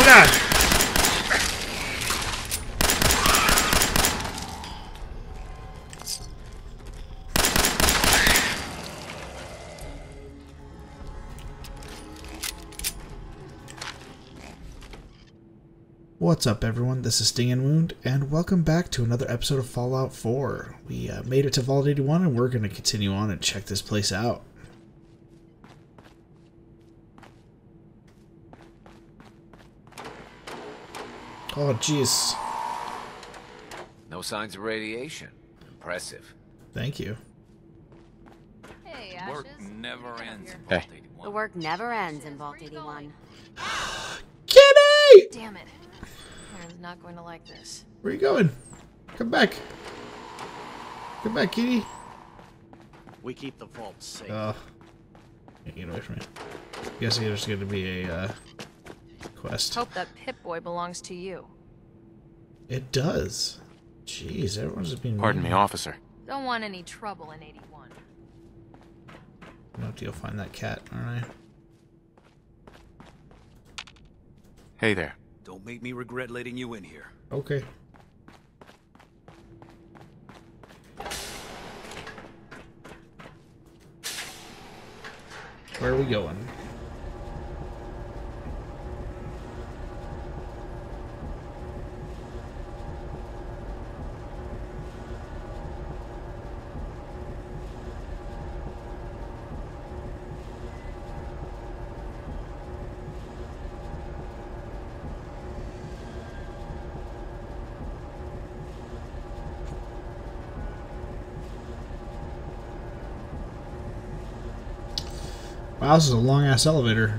Oh god! What's up, everyone? This is Sting and Wound, and welcome back to another episode of Fallout 4. We uh, made it to Vault 81, and we're going to continue on and check this place out. Oh, jeez. No signs of radiation. Impressive. Thank you. Hey, Ashes. Work never ends in Hey. Vault 81. The work never ends in Vault 81. Kitty! Damn it. Erin's not going to like this. Where are you going? Come back. Come back, kitty. We keep the vault safe. Oh. Can't get away from me. Guessing there's going to be a uh, quest. Hope that Pip-Boy belongs to you. It does. Jeez, everyone's just being Pardon me, officer. Don't want any trouble in 81. No deal, find that cat, alright? Hey there. Don't make me regret letting you in here. Okay. Where are we going? Wow, this is a long ass elevator.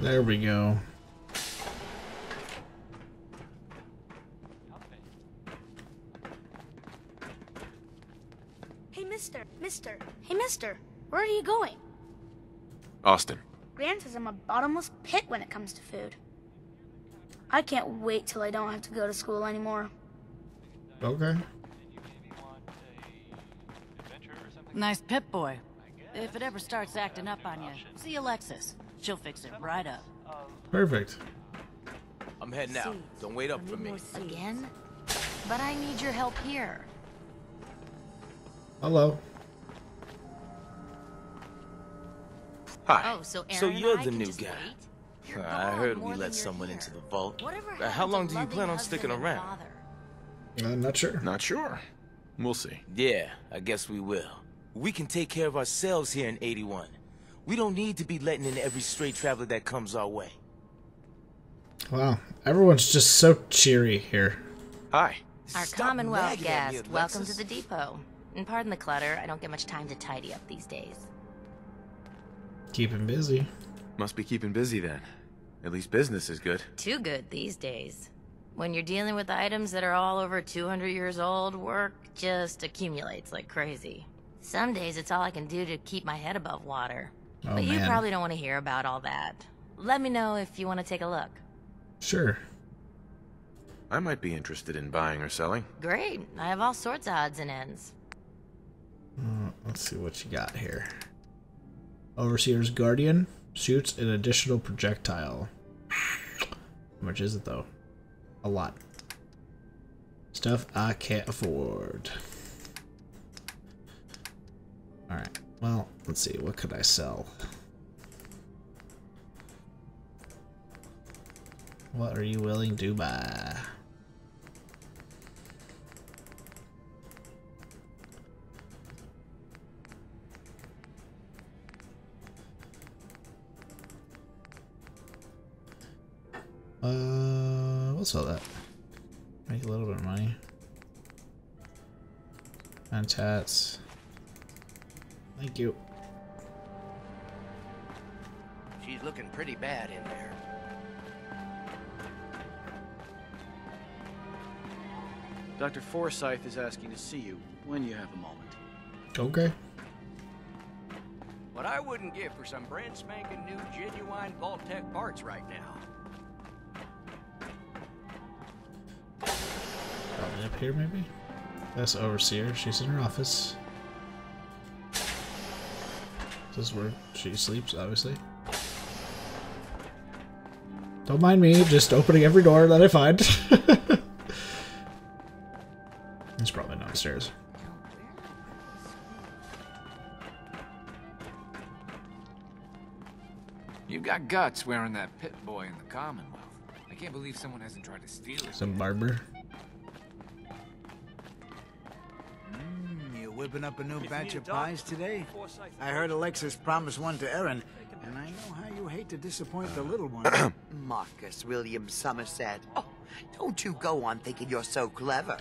There we go. Hey, mister, mister, hey, mister, where are you going? Austin. Gran says I'm a bottomless pit when it comes to food. I can't wait till I don't have to go to school anymore. Okay. Nice Pip-Boy. If it ever starts acting up on you, see Alexis. She'll fix it right up. Perfect. I'm heading out. Don't wait up for me. Again? But I need your help here. Hello. Hi. Oh, so Aaron So you're the new guy. wait? I heard we let someone here. into the vault. Uh, how long do you plan on sticking around? father? I'm not sure. Not sure. We'll see. Yeah, I guess we will. We can take care of ourselves here in 81. We don't need to be letting in every stray traveler that comes our way. Wow, everyone's just so cheery here. Hi. Our Stop Commonwealth nagging at guest, welcome to the depot. And pardon the clutter, I don't get much time to tidy up these days. Keep him busy. Must be keeping busy then. At least business is good. Too good these days. When you're dealing with items that are all over 200 years old, work just accumulates like crazy. Some days it's all I can do to keep my head above water. Oh, but you man. probably don't want to hear about all that. Let me know if you want to take a look. Sure. I might be interested in buying or selling. Great, I have all sorts of odds and ends. Uh, let's see what you got here. Overseer's Guardian shoots an additional projectile. How much is it though? A lot. Stuff I can't afford. Alright, well, let's see, what could I sell? What are you willing to buy? Uh, we'll sell that. Make a little bit of money. And tats. Thank you. She's looking pretty bad in there. Dr. Forsyth is asking to see you when you have a moment. Okay. What I wouldn't give for some brand spanking new genuine Vault-Tec parts right now. Probably up here, maybe? That's Overseer. She's in her office. This is where she sleeps, obviously. Don't mind me, just opening every door that I find. it's probably downstairs. You've got guts wearing that pit boy in the Commonwealth. I can't believe someone hasn't tried to steal it. Some barber. Whipping up a new batch of pies today? I heard Alexis promised one to Erin, and I know how you hate to disappoint the uh, little one. Marcus William Somerset. Oh, don't you go on thinking you're so clever.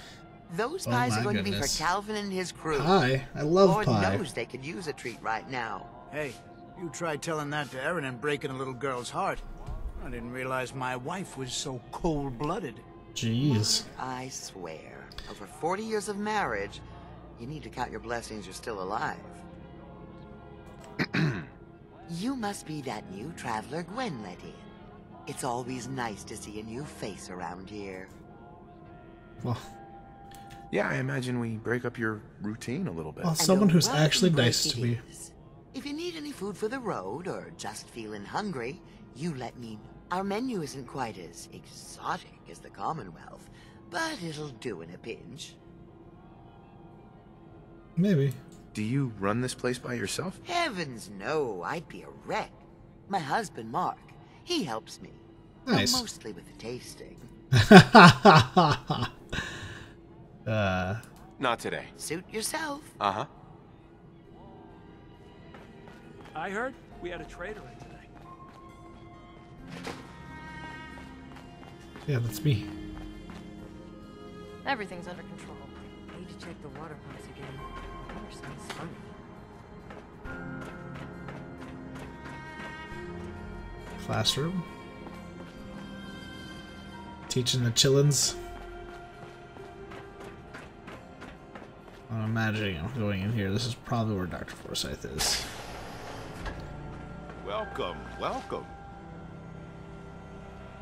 Those Oh pies my are going to be for Calvin and his crew. Pie? I love Lord pie. knows they could use a treat right now. hey, you tried telling that to Erin and breaking a little girl's heart. I didn't realize my wife was so cold-blooded. Jeez. I swear, over 40 years of marriage, you need to count your blessings you're still alive. you must be that new traveler Gwen let in. It's always nice to see a new face around here. Well, Yeah, I imagine we break up your routine a little bit. well someone who's actually nice to me. If you need any food for the road or just feeling hungry, you let me. Our menu isn't quite as exotic as the Commonwealth, but it'll do in a pinch. Maybe. Do you run this place by yourself? Heavens no, I'd be a wreck. My husband, Mark, he helps me. Though Nice. Mostly with the tasting. uh, Not today. Suit yourself. Uh huh. I heard we had a traitor in today. yeah, that's me. Everything's under control. Need to check the water pumps again. Water smells funny. Classroom. Teaching the chillins. I'm imagining I'm going in here. This is probably where Dr. Forsyth is. Welcome, welcome.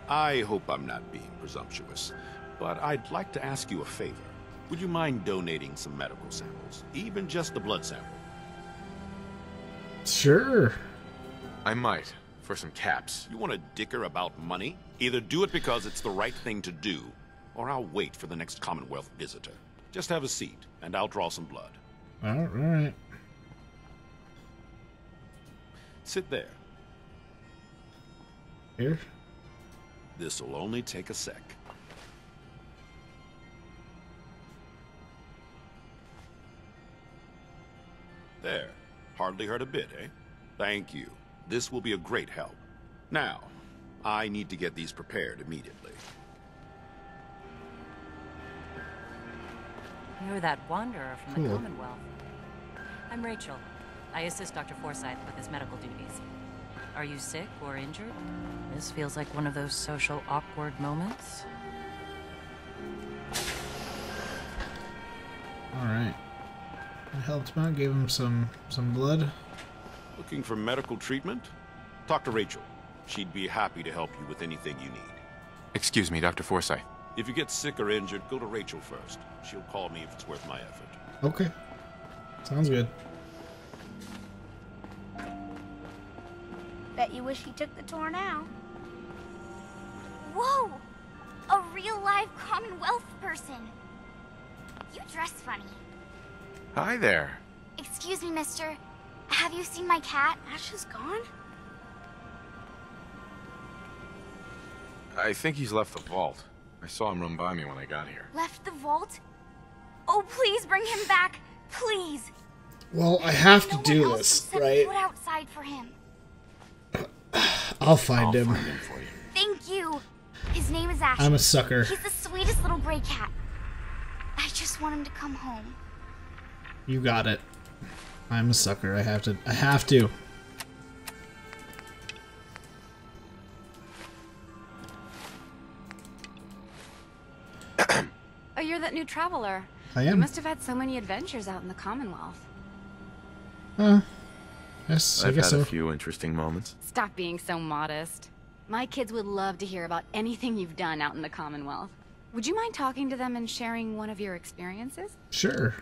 I hope I'm not being presumptuous, but I'd like to ask you a favor. Would you mind donating some medical samples, even just a blood sample? Sure. I might, for some caps. You want to dicker about money? Either do it because it's the right thing to do, or I'll wait for the next Commonwealth visitor. Just have a seat, and I'll draw some blood. All right. Sit there. Here. This'll only take a sec. There. Hardly hurt a bit, eh? Thank you. This will be a great help. Now, I need to get these prepared immediately. You're that wanderer from the Cool. Commonwealth. I'm Rachel. I assist Dr. Forsyth with his medical duties. Are you sick or injured? This feels like one of those social awkward moments. All right. I helped him out. Gave him some some blood. Looking for medical treatment? Talk to Rachel. She'd be happy to help you with anything you need. Excuse me, Dr. Forsyth. If you get sick or injured, go to Rachel first. She'll call me if it's worth my effort. Okay. Sounds good. Bet you wish he took the tour now. Whoa! A real live Commonwealth person. You dress funny. Hi there. Excuse me, mister. Have you seen my cat? Ash is gone? I think he's left the vault. I saw him run by me when I got here. Left the vault? Oh, please bring him back. Please. Well, I have to do this, right? foot outside for him. I'll find him. Thank you. His name is Ash. I'm a sucker. He's the sweetest little gray cat. I just want him to come home. You got it. I'm a sucker. I have to. I have to. Oh, you're that new traveler. I You am. must have had so many adventures out in the Commonwealth. Huh. Yes, I I've guess had a few interesting moments. Stop being so modest. My kids would love to hear about anything you've done out in the Commonwealth. Would you mind talking to them and sharing one of your experiences? Sure.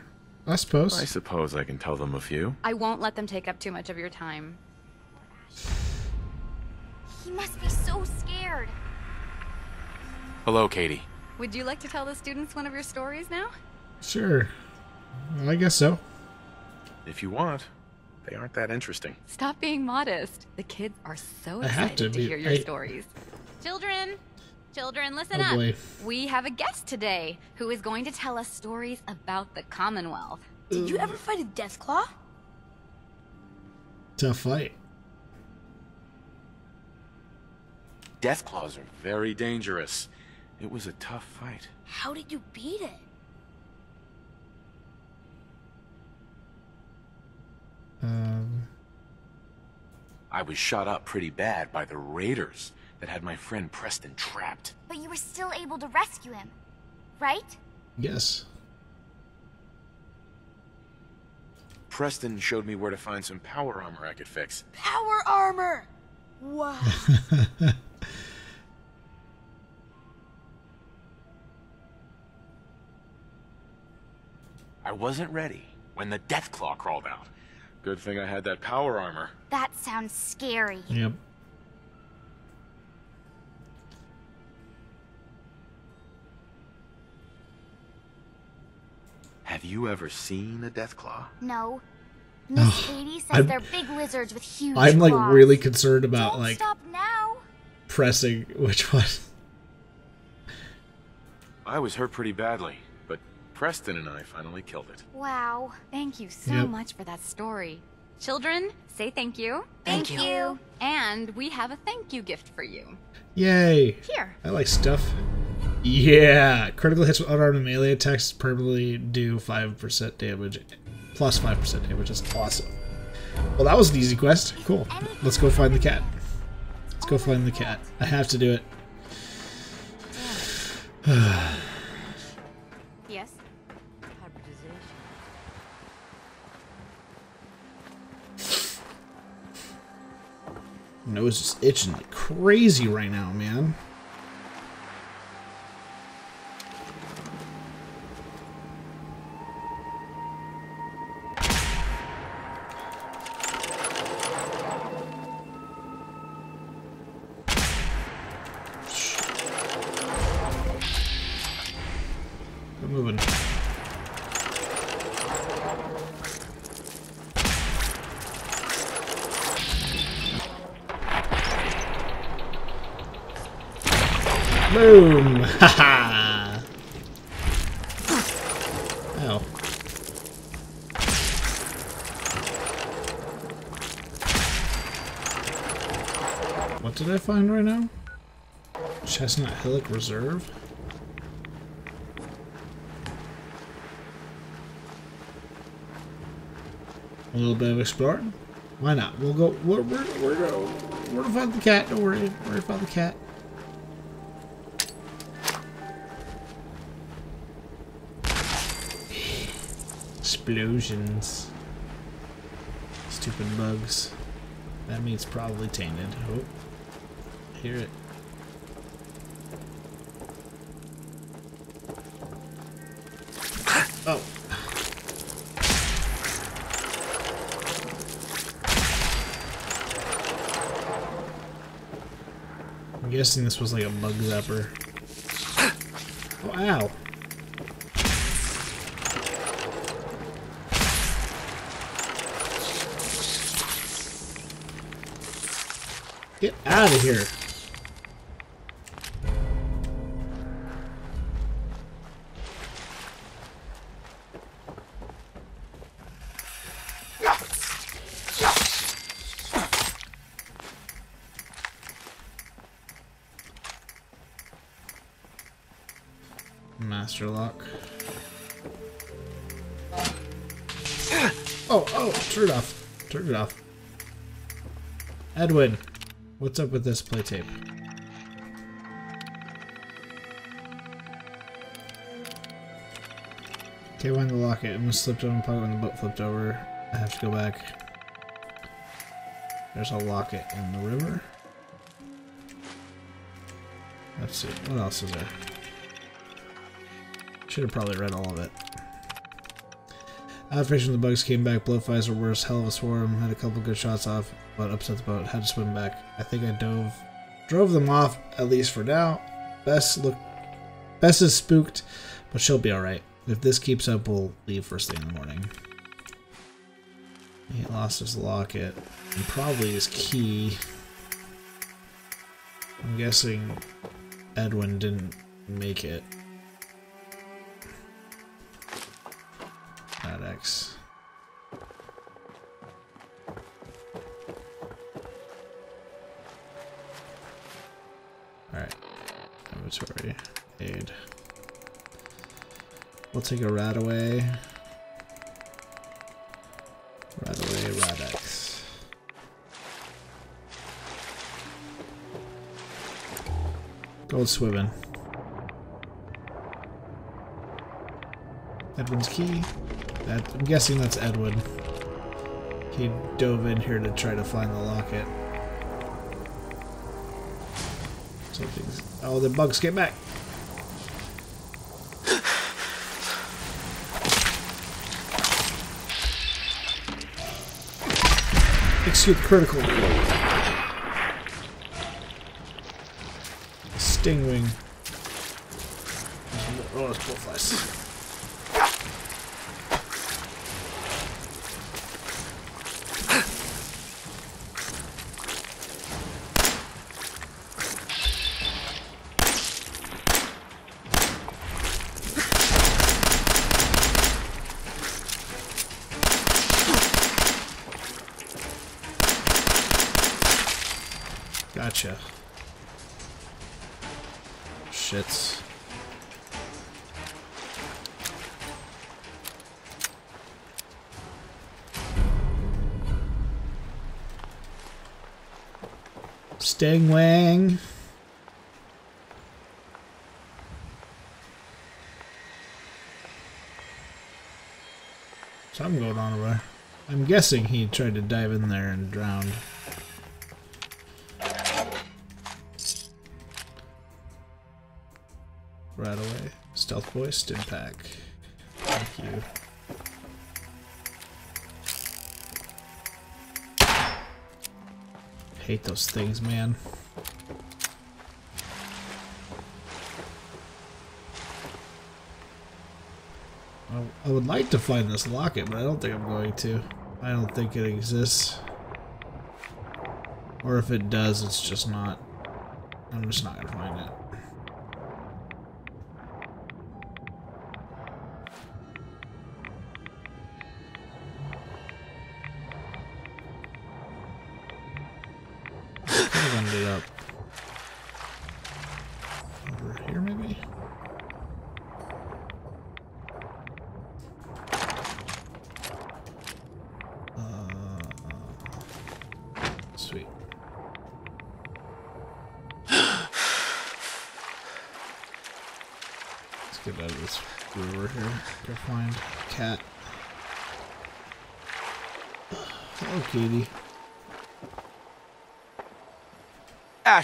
I suppose. I suppose I can tell them a few. I won't let them take up too much of your time. He must be so scared. Hello, Katie. Would you like to tell the students one of your stories now? Sure. I guess so. If you want. They aren't that interesting. Stop being modest. The kids are so I have excited to to, be- hear your I- stories. Children, children, listen Oh, up. boy. We have a guest today who is going to tell us stories about the Commonwealth. Did you ever fight a Deathclaw? Tough fight. Deathclaws are very dangerous. It was a tough fight. How did you beat it? Um, I was shot up pretty bad by the raiders that had my friend Preston trapped. But you were still able to rescue him, right? yes. Preston showed me where to find some power armor I could fix. Power armor! Wow. I wasn't ready when the Deathclaw crawled out. Good thing I had that power armor. That sounds scary. Yep. Have you ever seen a Deathclaw? No. Miss Katie says I'm- they're big lizards with huge I'm like claws. really concerned about Don't like stop now. pressing which one. I was hurt pretty badly, but Preston and I finally killed it. Wow. Thank you so Yep. much for that story. Children, say thank you. Thank Thank you. you. And we have a thank you gift for you. Yay! Here. I like stuff. Yeah! Critical hits with unarmed melee attacks permanently do 5% damage. Plus 5% damage. That's awesome. Well, that was an easy quest. Cool. Let's go find the cat. Let's go find the cat. I have to do it. Yes. Nose is itching like crazy right now, man. Reserve? A little bit of exploring? Why not? We'll go. We're, we're, we're, we're gonna find the cat. Don't worry. We're gonna the cat. Explosions. Stupid bugs. That means probably tainted. Oh. Hear it. Oh. I'm guessing this was like a bug zapper. Oh, ow. Get out of here. Turn it off. Turn it off. Edwin, what's up with this play tape? Okay, when the lock it, was slipped in the pocket when the boat flipped over. I have to go back. There's a locket in the river. Let's see. What else is there? Should have probably read all of it. After the bugs came back, blowflies were worse. Hell of a swarm. Had a couple good shots off, but upset the boat. Had to swim back. I think I dove, drove them off at least for now. Bess look, Bess is spooked, but she'll be all right. If this keeps up, we'll leave first thing in the morning. He lost his locket and probably his key. I'm guessing Edwin didn't make it. Inventory. Aid. We'll take a RadAway. Rat away, Rad-X. Gold swimming. Edwin's key. That, I'm guessing that's Edwin. He dove in here to try to find the locket. Something's. Oh, the bugs get back! Execute critical. Stingwing. Oh, it's blowflies. Stingwing. Something going on over there. I'm guessing he tried to dive in there and drowned. RadAway. Stealth Boy, Stimpak. Thank you. Hate those things, man. I would like to find this locket, but I don't think I'm going to. I don't think it exists. Or if it does, it's just not. I'm just not gonna find it.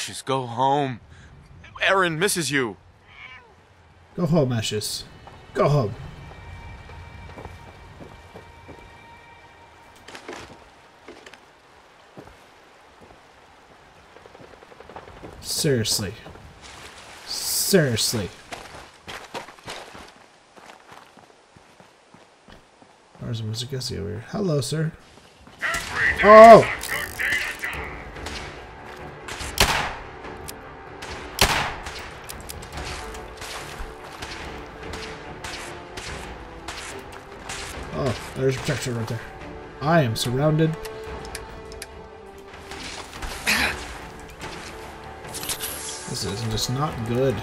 Ashes, go home. Erin misses you. Go home, Ashes. Go home. Seriously. Seriously. Where's Mr. Gussie over here? Hello, sir. Oh! Oh, there's a projector right there. I am surrounded. This is just not good.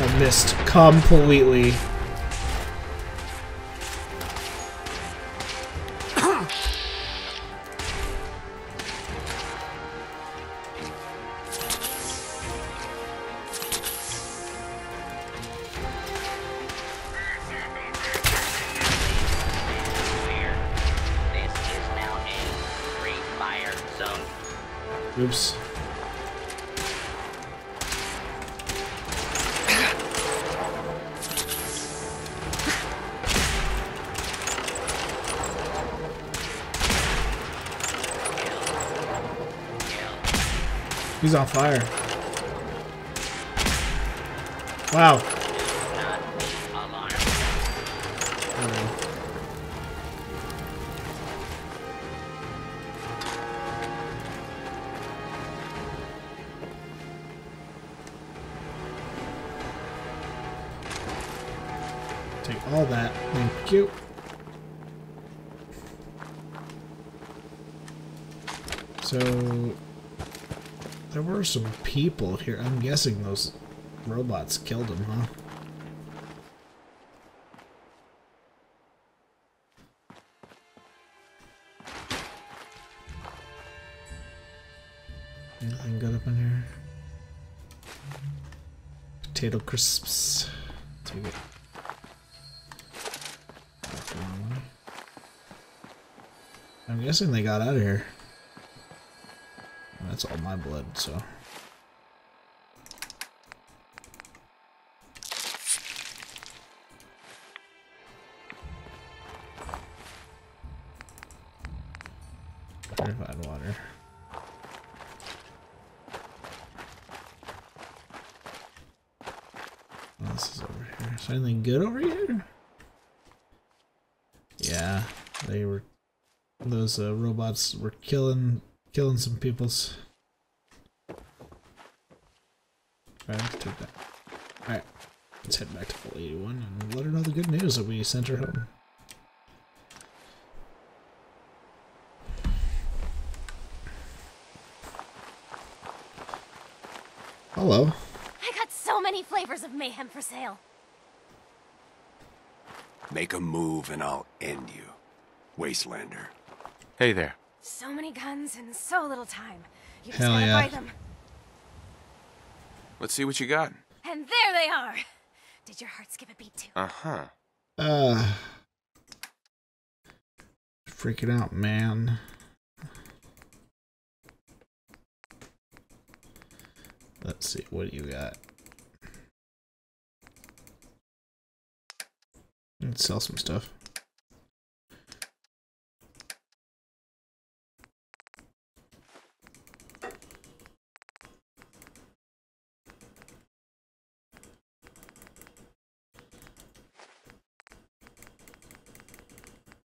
I missed completely. Fire. People here. I'm guessing those robots killed him, huh? Anything good up in here? Potato crisps. Take it. I'm guessing they got out of here. That's all my blood, so. Those robots were killing killing some peoples. Alright, let's take that. Alright, let's head back to Vault 81 and let her know the good news that we sent her home. Hello. I got so many flavors of mayhem for sale. Make a move and I'll end you. Wastelander. Hey there. So many guns in so little time. You just Hell gotta yeah. buy them. Let's see what you got. And there they are. Did your heart skip a beat too? Uh-huh. Uh. Freaking out, man. Let's see, what do you got? Let's sell some stuff.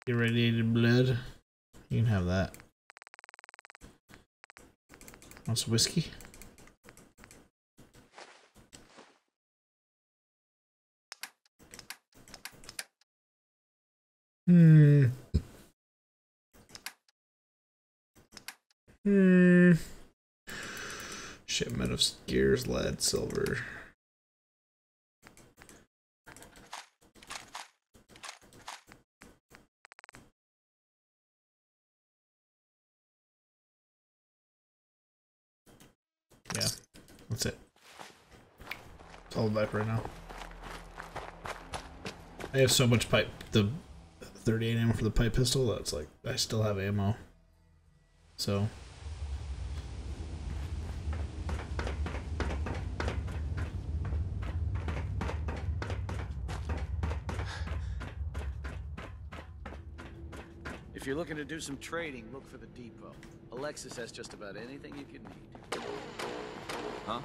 Irradiated blood. You can have that. Want some whiskey? Hmm. Hmm. Shipment of gears, lead, silver. Yeah, that's it. It's all back right now. I have so much pipe, the 38 ammo for the pipe pistol, that's like, I still have ammo. So. If you're looking to do some trading, look for the depot. Alexis has just about anything you could need. Huh?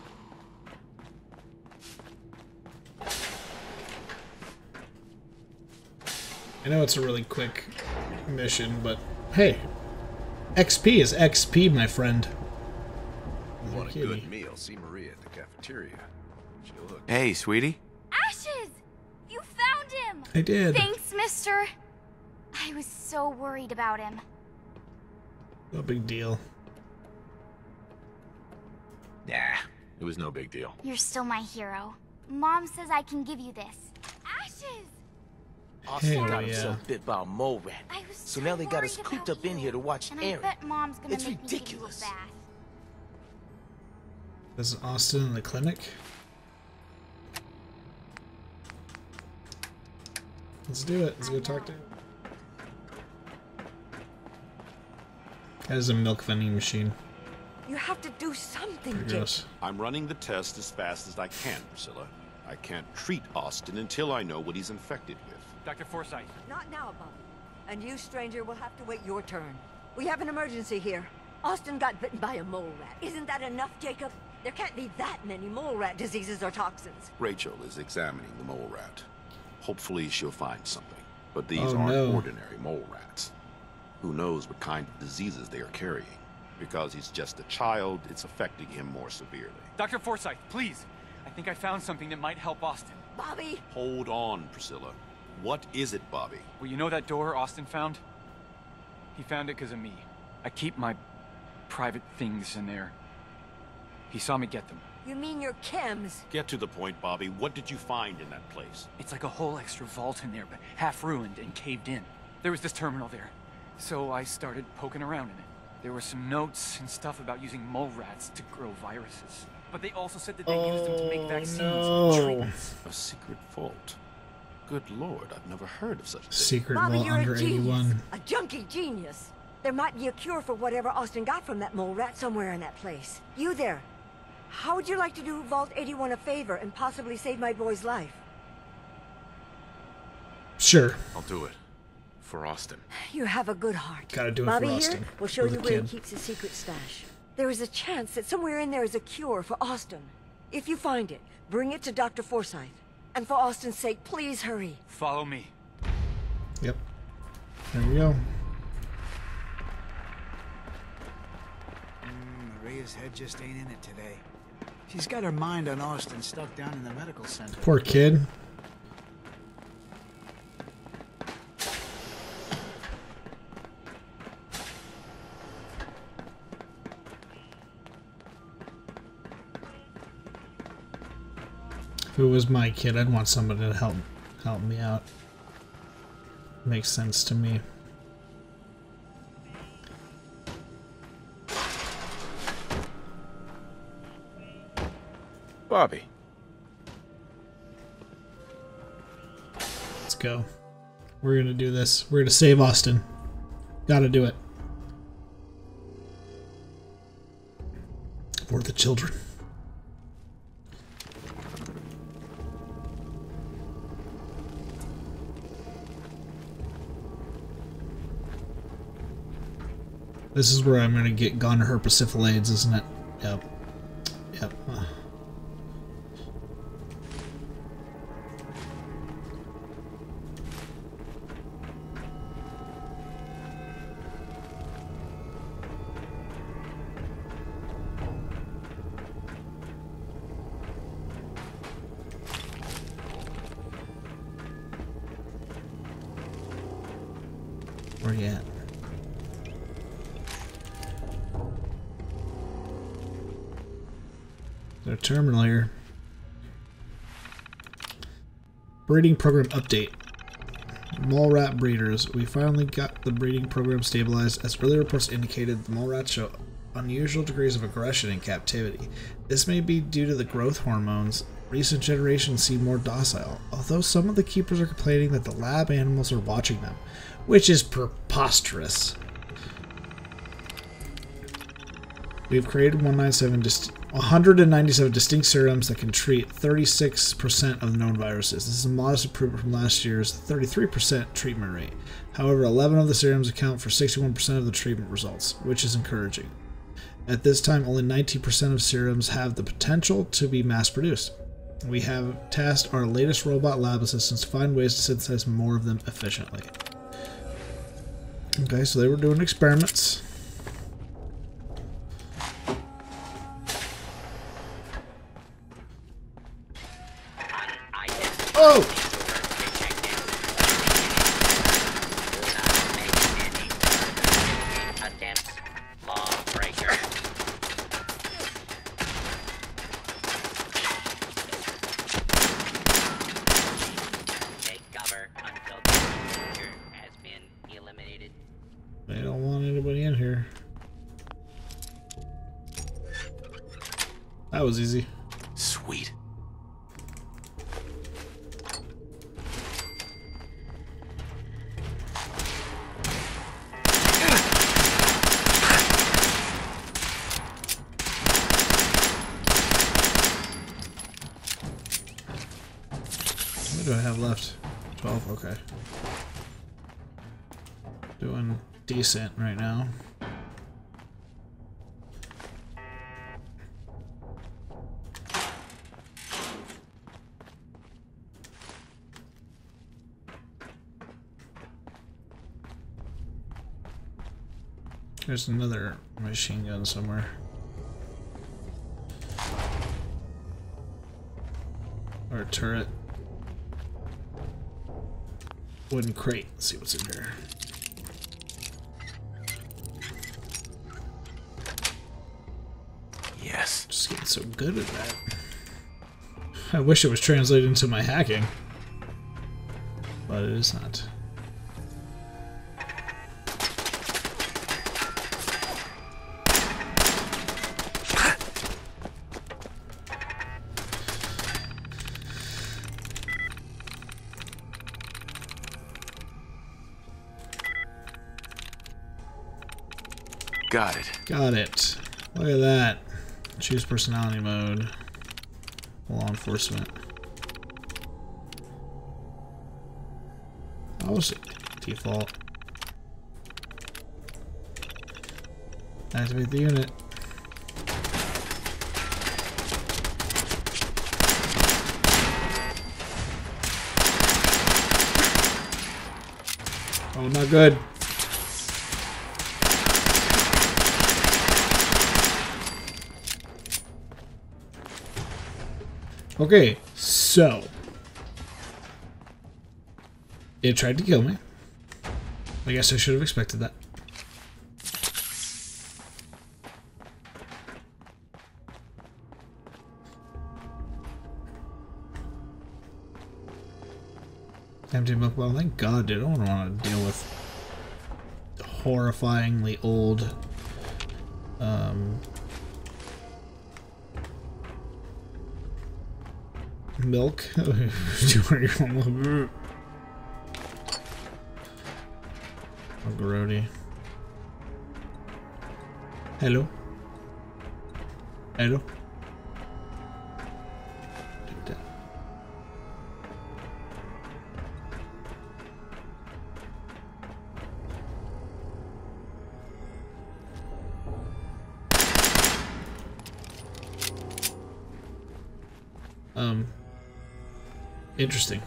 I know it's a really quick mission, but hey, XP is XP, my friend. Want a good meal? See Maria at the cafeteria. She'll hook Hey, sweetie. Ashes! You found him! I did. Thanks, mister. I was so worried about him. No big deal. Nah, it was no big deal. You're still my hero. Mom says I can give you this. Ashes! Austin Hell got yeah. himself bit by a mole rat. So so now they got us cooped about up in here to watch And I Erin. bet Mom's gonna It's make ridiculous. me give you a bath. This is Austin in the clinic. Let's do it. Let's go talk to him. That is a milk vending machine. You have to do something, Jake. I'm running the test as fast as I can, Priscilla. I can't treat Austin until I know what he's infected with. Dr. Forsyth. Not now, Bobby. And you, stranger, will have to wait your turn. We have an emergency here. Austin got bitten by a mole rat. Isn't that enough, Jacob? There can't be that many mole rat diseases or toxins. Rachel is examining the mole rat. Hopefully she'll find something. But these Oh, aren't no. ordinary mole rats. Who knows what kind of diseases they are carrying. Because he's just a child, it's affecting him more severely. Dr. Forsyth, please. I think I found something that might help Austin. Bobby! Hold on, Priscilla. What is it, Bobby? Well, you know that door Austin found? He found it because of me. I keep my private things in there. He saw me get them. You mean your chems? Get to the point, Bobby. What did you find in that place? It's like a whole extra vault in there, but half ruined and caved in. There was this terminal there, so I started poking around in it. There were some notes and stuff about using mole rats to grow viruses. But they also said that they used them to make oh, vaccines and treatments. A secret vault. Good lord, I've never heard of such a thing. Secret Bobby, Vault you're under a genius. 81. A junkie genius. There might be a cure for whatever Austin got from that mole rat somewhere in that place. You there. How would you like to do Vault 81 a favor and possibly save my boy's life? Sure. I'll do it. For Austin. You have a good heart. Gotta do it for Bobby Austin, here will show you where kid. he keeps his secret stash. There is a chance that somewhere in there is a cure for Austin. If you find it, bring it to Dr. Forsyth. And for Austin's sake, please hurry. Follow me. Yep. There we go. Mm, Maria's head just ain't in it today. She's got her mind on Austin stuck down in the medical center. Poor kid. If it was my kid, I'd want somebody to help help me out. Makes sense to me. Bobby. Let's go. We're gonna do this. We're gonna save Austin. Gotta do it. For the children. This is where I'm gonna get Goner herpesiphyllades, isn't it? Yep. Yep. Where you at? There's a terminal here. Breeding program update. Mole rat breeders. We finally got the breeding program stabilized. As early reports indicated, the mole rats show unusual degrees of aggression in captivity. This may be due to the growth hormones. Recent generations seem more docile, although some of the keepers are complaining that the lab animals are watching them, which is preposterous. We have created 197 dist- 197 distinct serums that can treat 36% of known viruses. This is a modest improvement from last year's 33% treatment rate. However, 11 of the serums account for 61% of the treatment results, which is encouraging. At this time, only 19% of serums have the potential to be mass produced. We have tasked our latest robot lab assistants to find ways to synthesize more of them efficiently. Okay, so they were doing experiments. That was easy. Sweet. What do I have left? 12, okay. Doing decent right now. There's another machine gun somewhere. Or a turret. Wooden crate. Let's see what's in here. Yes. Just getting so good at that. I wish it was translated into my hacking. But it is not. Got it. Look at that. Choose personality mode. Law enforcement. That was default. Activate the unit. Oh, not good. Okay, so it tried to kill me. I guess I should have expected that. Empty milk bottle. Thank God, dude. I don't want to deal with horrifyingly old um, milk. Grody. Oh, Hello. Hello. Interesting.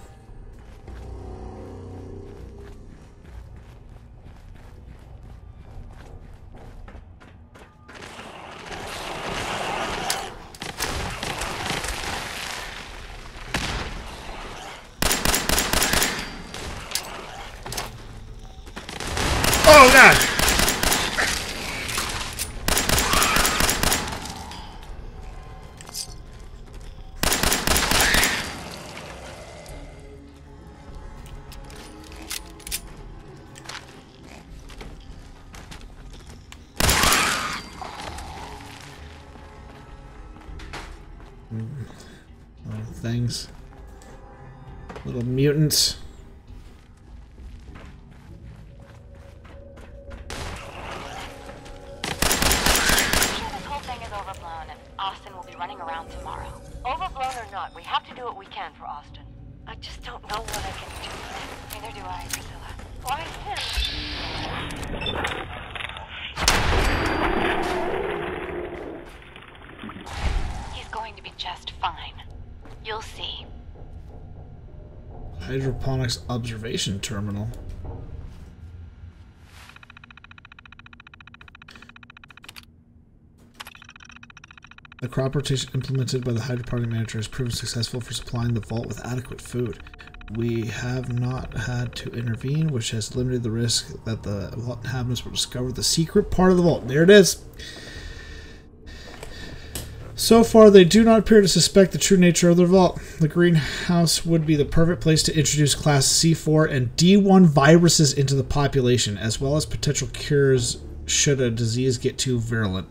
Little Hydroponics observation terminal. The crop rotation implemented by the hydroponic manager has proven successful for supplying the vault with adequate food. We have not had to intervene, which has limited the risk that the vault inhabitants will discover the secret part of the vault. There it is. So far, they do not appear to suspect the true nature of the vault. The greenhouse would be the perfect place to introduce Class C4 and D1 viruses into the population, as well as potential cures should a disease get too virulent.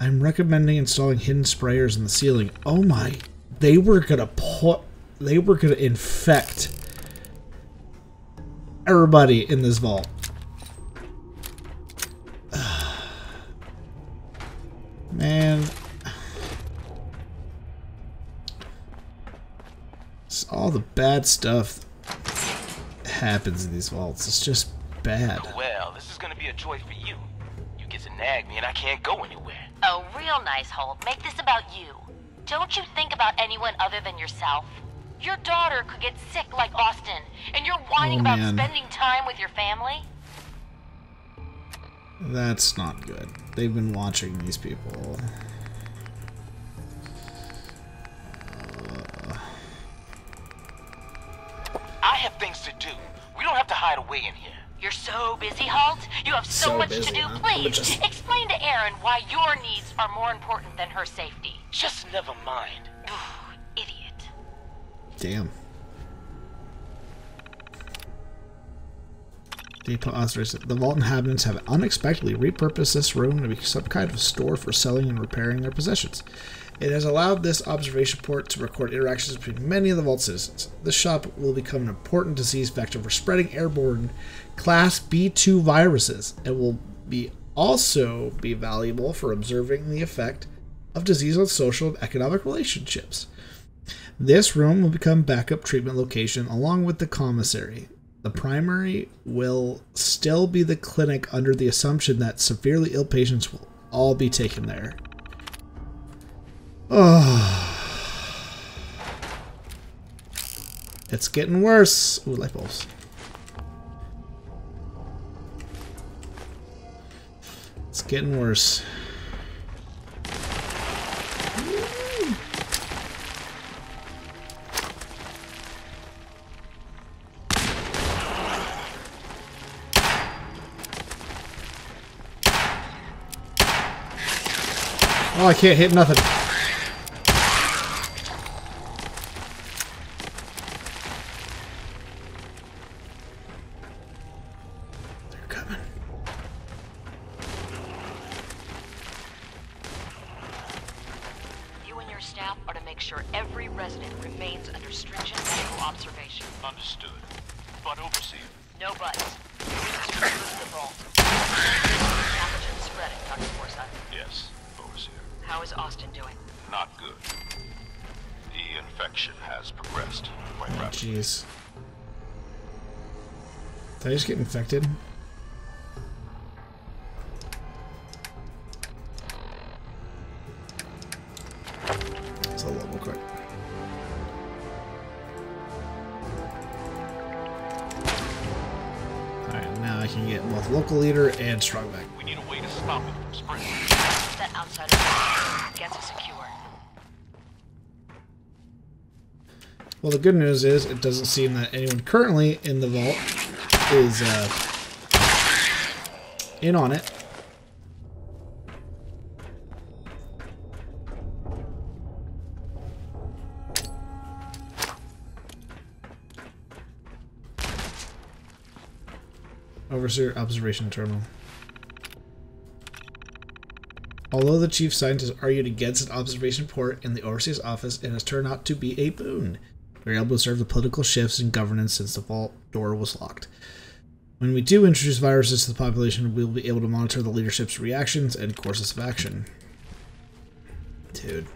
I'm recommending installing hidden sprayers in the ceiling. Oh my, they were gonna put, they were gonna infect everybody in this vault. Man. It's all the bad stuff happens in these vaults. It's just bad. Well, this is gonna be a joy for you. You get to nag me and I can't go anywhere. Oh, real nice, Holt. Make this about you. Don't you think about anyone other than yourself? Your daughter could get sick like Austin, and you're whining Oh, about spending time with your family? That's not good. They've been watching these people. I have things to do. We don't have to hide away in here. You're so busy, Holt. You have so, So much busy, to do. huh? Please, Just- explain to Erin why your needs are more important than her safety. Just never mind. Idiot. damn. Depot authorized. The vault inhabitants have unexpectedly repurposed this room to be some kind of store for selling and repairing their possessions. It has allowed this observation port to record interactions between many of the vault citizens. This shop will become an important disease vector for spreading airborne class B2 viruses. and will be also be valuable for observing the effect of disease on social and economic relationships. This room will become backup treatment location along with the commissary. The primary will still be the clinic under the assumption that severely ill patients will all be taken there. Oh. It's getting worse. Ooh, light bulbs. It's getting worse. Oh, I can't hit nothing. Just get infected? It's a level quick. Alright, now I can get both local leader and strong back. We need a way to stop it from spreading. That outsider get to secure. Well, the good news is it doesn't seem that anyone currently in the vault is uh, in on it. Overseer Observation Terminal. Although the chief scientist argued against an observation port in the overseer's office, it has turned out to be a boon. We are able to observe the political shifts in governance since the vault door was locked. When we do introduce viruses to the population, we will be able to monitor the leadership's reactions and courses of action. Dude.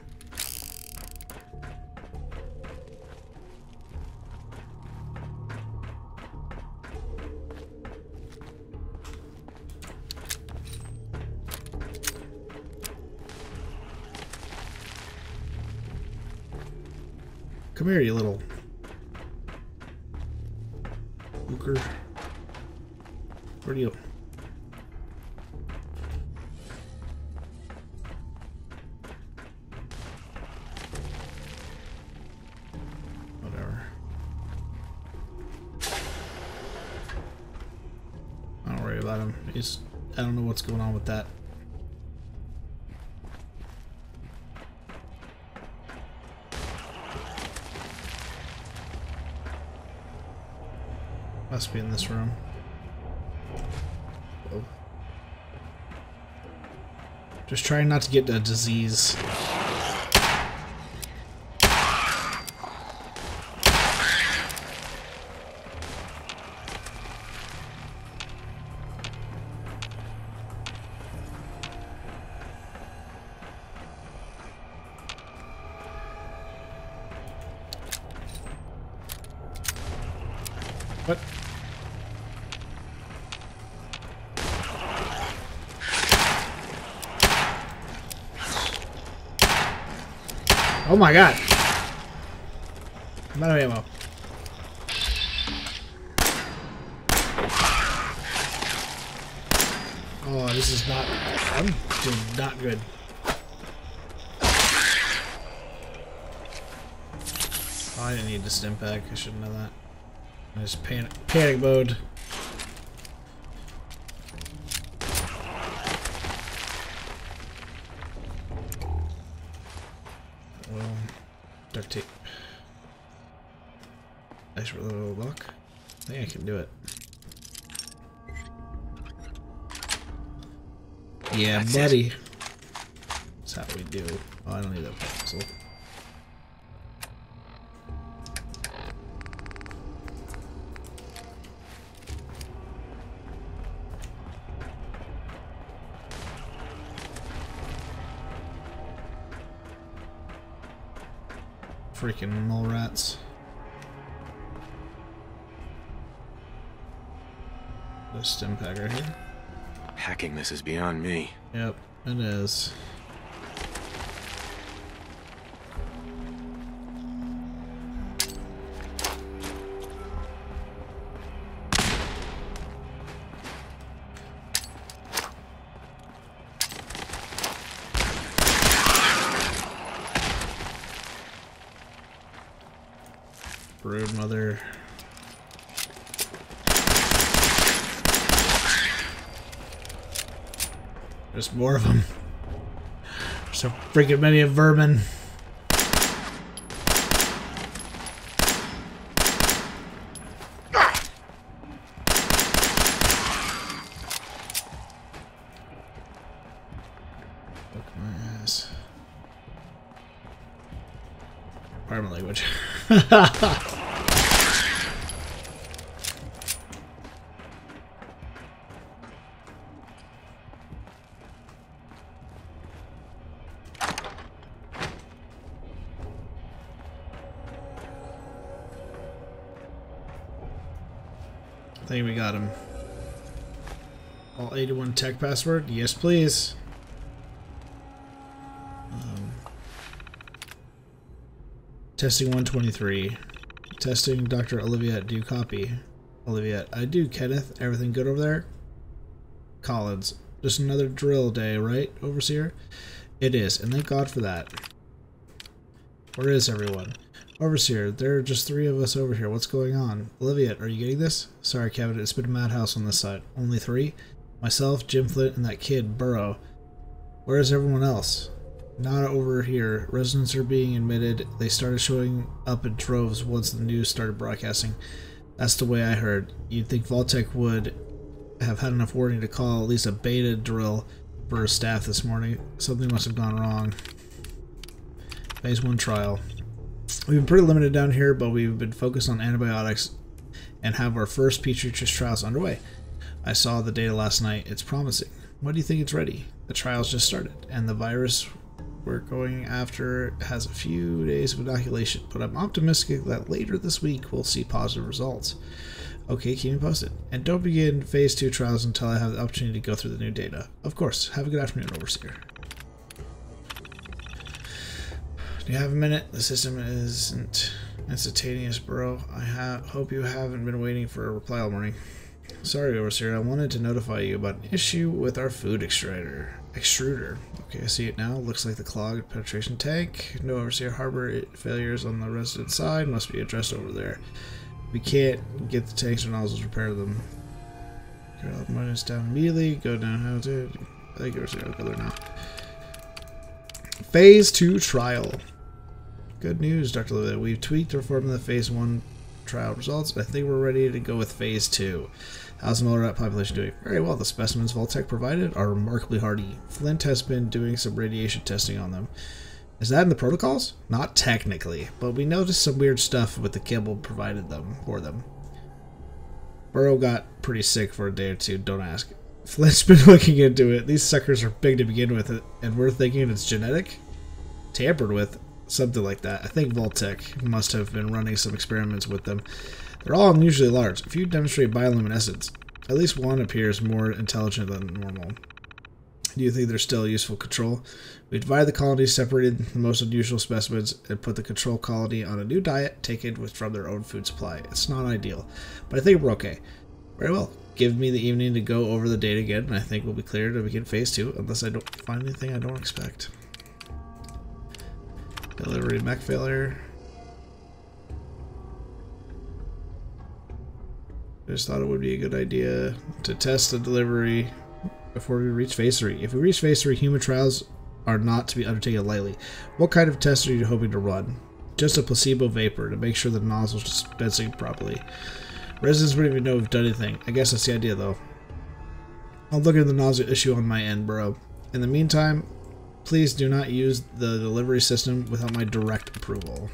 Come here, you little Booker. Where are you? Whatever. I don't worry about him. He's I don't know what's going on with that. Must be in this room. Oh. Just trying not to get a disease. Oh my god! I'm out of ammo. Oh, this is not... I'm doing not good. Oh, I didn't need the Stimpak. I shouldn't know that. I just panic, panic mode. Think can do it. Yeah, That's buddy. That's how we do. Oh, I don't need that pencil. Freaking mole rats. The Stimpak right here. Hacking this is beyond me. Yep, it is. More of them. So freaking many of vermin. Fuck my ass. Pardon my language. Tech password? Yes, please. Um, testing 123. Testing Dr. Oliviet, do you copy? Oliviet, I do, Kenneth. Everything good over there? Collins, just another drill day, right, Overseer? It is, and thank God for that. Where is everyone? Overseer, there are just three of us over here. What's going on? Olivia, are you getting this? Sorry, Kevin, it's been a madhouse on this side. Only three? Myself, Jim Flint, and that kid, Burrow. Where is everyone else? Not over here. Residents are being admitted. They started showing up in droves once the news started broadcasting. That's the way I heard. You'd think Vault-Tec would have had enough warning to call at least a beta drill for staff this morning. Something must have gone wrong. Phase 1 trial. We've been pretty limited down here, but we've been focused on antibiotics and have our first Petri dish trials underway. I saw the data last night. It's promising. What do you think it's ready? The trials just started, and the virus we're going after has a few days of inoculation, but I'm optimistic that later this week we'll see positive results. Okay, keep me posted. And don't begin phase 2 trials until I have the opportunity to go through the new data. Of course, have a good afternoon, Overseer. Do you have a minute? The system isn't instantaneous, bro. I hope you haven't been waiting for a reply all morning. Sorry, Overseer. I wanted to notify you about an issue with our food extruder. Extruder. Okay, I see it now. Looks like the clogged penetration tank. No Overseer harbor failures on the resident side. Must be addressed over there. We can't get the tanks or nozzles repair them. Girl, minus down immediately. Go down how to. I think Overseer will go there now. Phase 2 trial. Good news, Dr. Levitt. We've tweaked our formula of Phase 1 trial results. I think we're ready to go with Phase 2. How's the rat population doing? Very well. The specimens Vault-Tec provided are remarkably hardy. Flint has been doing some radiation testing on them. Is that in the protocols? Not technically, but we noticed some weird stuff with the kibble provided them for them. Burrow got pretty sick for a day or two, don't ask. Flint's been looking into it. These suckers are big to begin with, and we're thinking it's genetic? Tampered with? Something like that. I think Vault-Tec must have been running some experiments with them. They're all unusually large. A few demonstrate bioluminescence. At least one appears more intelligent than normal. Do you think they're still useful control? We divided the colony, separated the most unusual specimens, and put the control colony on a new diet taken with from their own food supply. It's not ideal, but I think we're okay. Very well. Give me the evening to go over the data again, and I think we'll be clear to begin phase two, unless I don't find anything I don't expect. Delivery mech failure. I just thought it would be a good idea to test the delivery before we reach 3. If we reach 3, human trials are not to be undertaken lightly. What kind of test are you hoping to run? Just a placebo vapor to make sure the nozzle's dispensing properly. Residents wouldn't even know we've done anything. I guess that's the idea, though. I'll look at the nozzle issue on my end, bro. In the meantime, please do not use the delivery system without my direct approval.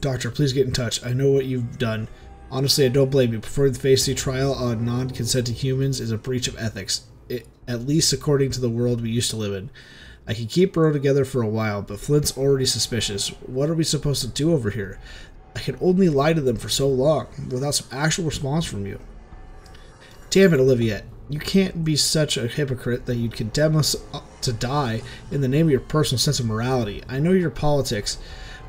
Doctor, please get in touch. I know what you've done. Honestly, I don't blame you. Preferring the phase 3 trial on non-consenting humans is a breach of ethics, it, at least according to the world we used to live in. I can keep Burrow together for a while, but Flint's already suspicious. What are we supposed to do over here? I can only lie to them for so long, without some actual response from you. Damn it, Olivier. You can't be such a hypocrite that you'd condemn us to die in the name of your personal sense of morality. I know your politics,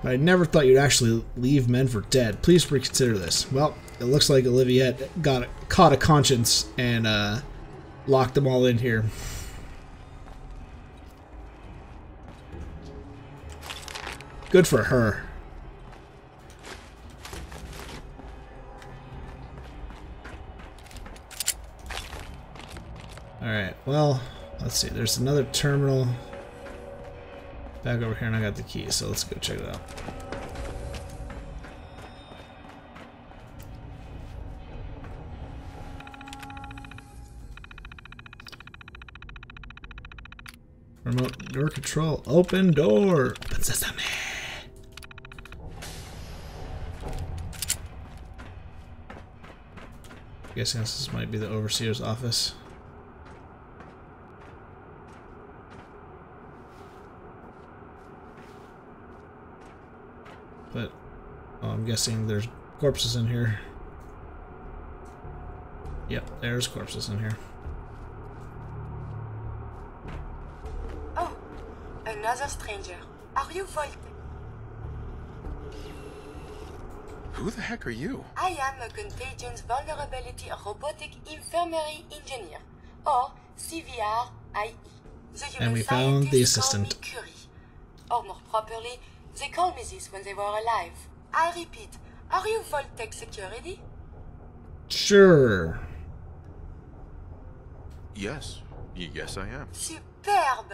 but I never thought you'd actually leave men for dead. Please reconsider this. Well, it looks like Olivier got caught a conscience and uh, locked them all in here. Good for her. Alright, well, let's see. There's another terminal back over here, and I got the key, so let's go check it out. Remote door control. Open door. Sesame. Guessing this might be the overseer's office. But oh, I'm guessing there's corpses in here. Yep, there's corpses in here. Oh, another stranger. Are you Vault-Tec? Who the heck are you? I am a Contagions Vulnerability Robotic Infirmary Engineer, or CVR-IE. The human And we found the scientists call me assistant. Curie. Or more properly, they called me this when they were alive. I repeat, are you Vault-Tec Security? Sure. Yes. Yes, I am. Superb!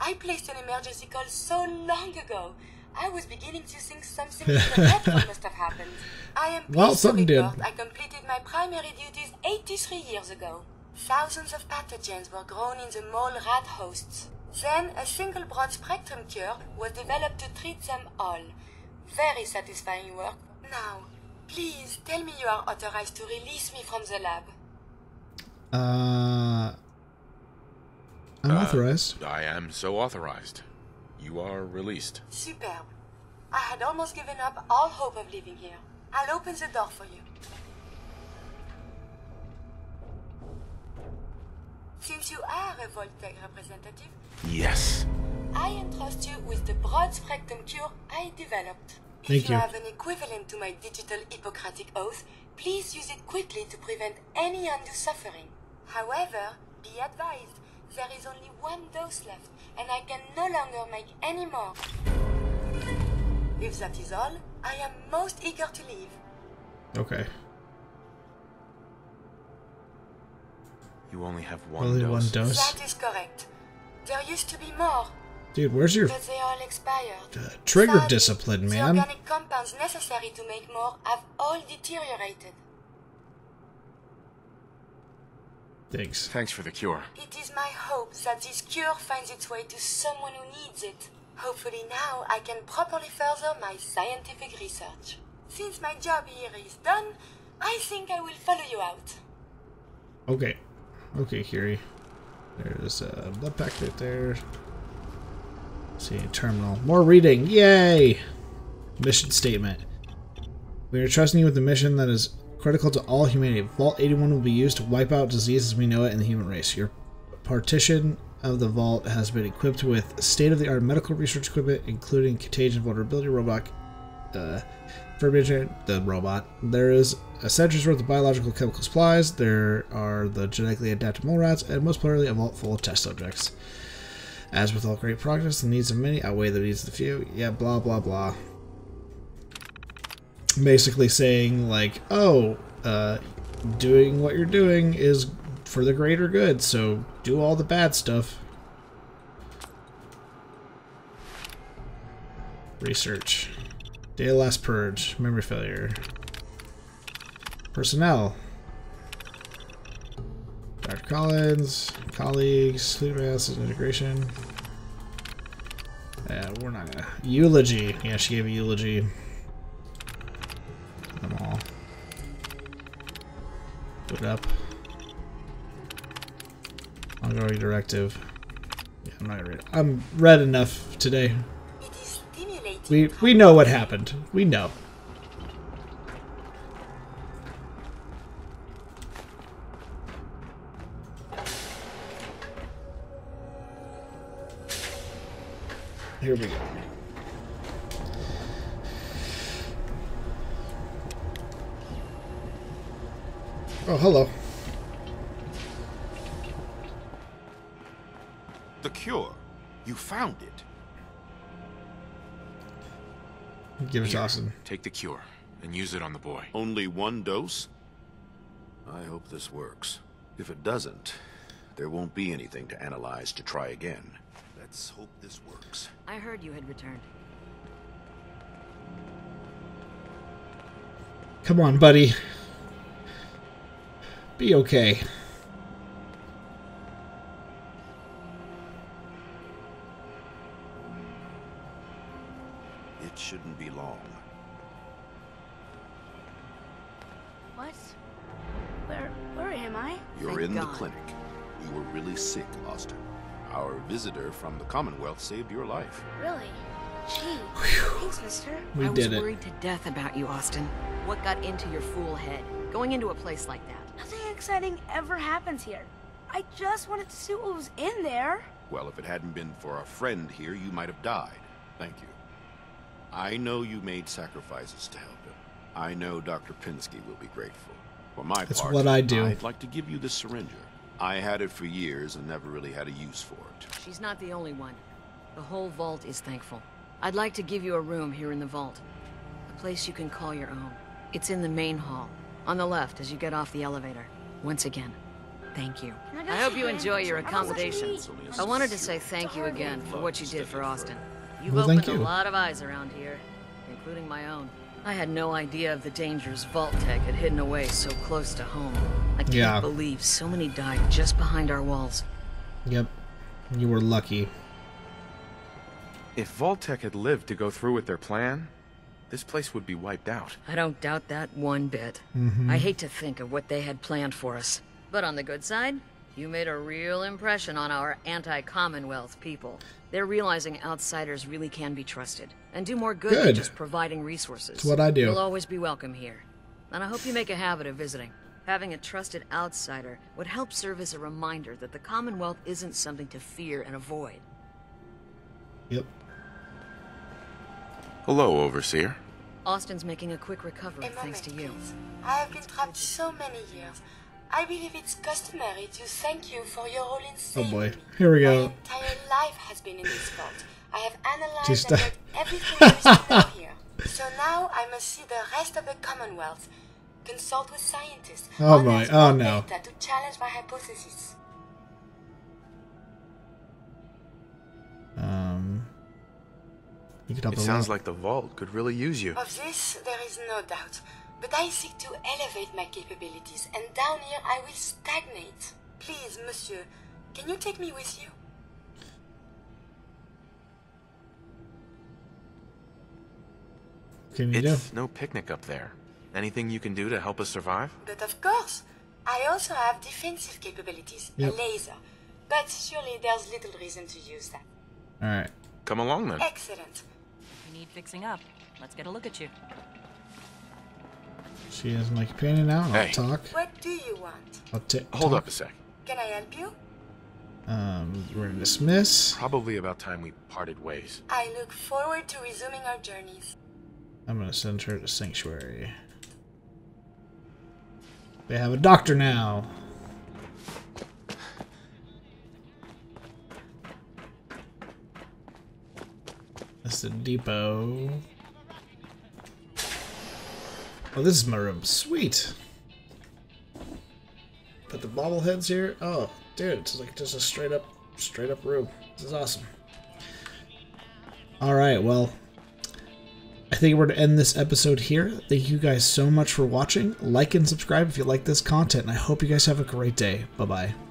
I placed an emergency call so long ago. I was beginning to think something dreadful must have happened. I am Well, pleased to something did. report I completed my primary duties 83 years ago. Thousands of pathogens were grown in the mole rat hosts. Then a single broad spectrum cure was developed to treat them all. Very satisfying work. Now, please tell me you are authorized to release me from the lab. Uh, I'm Uh, authorized. I am so authorized. You are released. Superb. I had almost given up all hope of leaving here. I'll open the door for you. Since you are a Vault-Tec representative, Yes. I entrust you with the broad spectrum cure I developed. Thank if you, you. have an equivalent to my digital Hippocratic oath, please use it quickly to prevent any undue suffering. However, be advised, there is only one dose left, and I can no longer make any more. If that is all, I am most eager to leave. Okay. You only have one Only dose. one dose. That is correct. There used to be more, Dude, where's your but they all expired. uh, trigger Sadly, discipline, The man? organic compounds necessary to make more have all deteriorated. Thanks. Thanks for the cure. It is my hope that this cure finds its way to someone who needs it. Hopefully now I can properly further my scientific research. Since my job here is done, I think I will follow you out. Okay. Okay, Curie. There's a blood pack right there. See, terminal. More reading. Yay! Mission statement. We are trusting you with a mission that is critical to all humanity. Vault 81 will be used to wipe out disease as we know it in the human race. Your partition of the vault has been equipped with state-of-the-art medical research equipment, including contagion vulnerability robot, uh, Verbigen, the robot. There is a century's worth of biological chemical supplies. There are the genetically adapted mole rats, and most importantly, a vault full of test subjects. As with all great progress, the needs of many outweigh the needs of the few. Yeah, blah blah blah. Basically saying like, oh, uh, doing what you're doing is for the greater good, so do all the bad stuff. Research. Day of last purge. Memory failure. Personnel. Collins. Colleagues. Fleet mass integration. Yeah, we're not gonna. Eulogy. Yeah, she gave a eulogy. Them all. Put it up. Ongoing directive. Yeah, I'm not gonna read it. I'm read enough today. We we know what happened. We know. Here we go. Oh, hello. The cure. You found it. Give it to Here, Austin. Take the cure and use it on the boy. Only one dose? I hope this works. If it doesn't, there won't be anything to analyze to try again. Let's hope this works. I heard you had returned. Come on, buddy. Be okay. It shouldn't be long. Visitor from the Commonwealth saved your life. Really? Gee. Thanks, mister. We I was it. worried to death about you, Austin. What got into your fool head? Going into a place like that. Nothing exciting ever happens here. I just wanted to see what was in there. Well, if it hadn't been for a friend here, you might have died. Thank you. I know you made sacrifices to help him. I know Dr. Penske will be grateful. For my That's part, what I do. I'd like to give you this syringer. I had it for years and never really had a use for it. She's not the only one. The whole vault is thankful. I'd like to give you a room here in the vault. A place you can call your own. It's in the main hall, on the left as you get off the elevator. Once again, thank you. I hope you enjoy your I don't want to accommodations. I wanted to say thank you again for what you did for Austin. You've Well, opened thank a lot of eyes around here, including my own. I had no idea of the dangers Vault-Tec had hidden away so close to home. I can't Yeah. believe so many died just behind our walls. Yep. You were lucky. If Vault-Tec had lived to go through with their plan, this place would be wiped out. I don't doubt that one bit. Mhm. I hate to think of what they had planned for us. But on the good side, you made a real impression on our anti-Commonwealth people. They're realizing outsiders really can be trusted and do more good, than Good. just providing resources. It's what I do. You'll always be welcome here. And I hope you make a habit of visiting. Having a trusted outsider would help serve as a reminder that the Commonwealth isn't something to fear and avoid. Yep. Hello, Overseer. Austin's making a quick recovery thanks to you. I have been trapped so many years. I believe it's customary to thank you for your role in Oh boy. Here we go. My go. entire life has been in this vault. I have analyzed Just, and uh, read everything there is to know here. So now I must see the rest of the Commonwealth, consult with scientists, Oh boy. unearth Oh no. data to challenge my hypothesis. Um. You could help It sounds like the Vault could really use you. Of this there is no doubt. But I seek to elevate my capabilities, and down here I will stagnate. Please, monsieur, can you take me with you? Can you do? It's no picnic up there. Anything you can do to help us survive? But of course, I also have defensive capabilities, Yep. a laser. But surely there's little reason to use that. All right. Come along then. Excellent. You need fixing up. Let's get a look at you. She is my companion now. I'll Hey. talk. What do you want? I'll ta- Hold talk. up a sec. Can I help you? Um, we're gonna dismiss. Probably about time we parted ways. I look forward to resuming our journeys. I'm gonna send her to Sanctuary. They have a doctor now. That's the depot. Oh, this is my room. Sweet. Put the bobbleheads here. Oh, dude, it's like just a straight up, straight up room. This is awesome. All right, well, I think we're to end this episode here. Thank you guys so much for watching. Like and subscribe if you like this content, and I hope you guys have a great day. Bye bye.